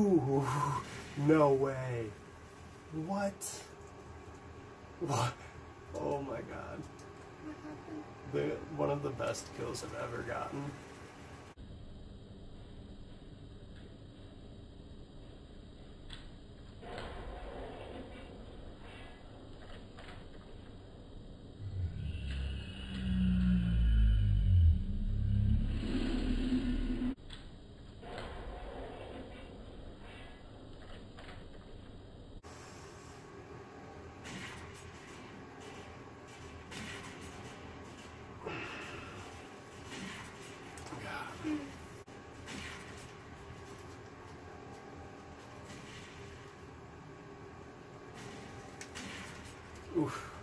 Ooh, no way. What? What? Oh my god. What happened? The, one of the best kills I've ever gotten. Oof.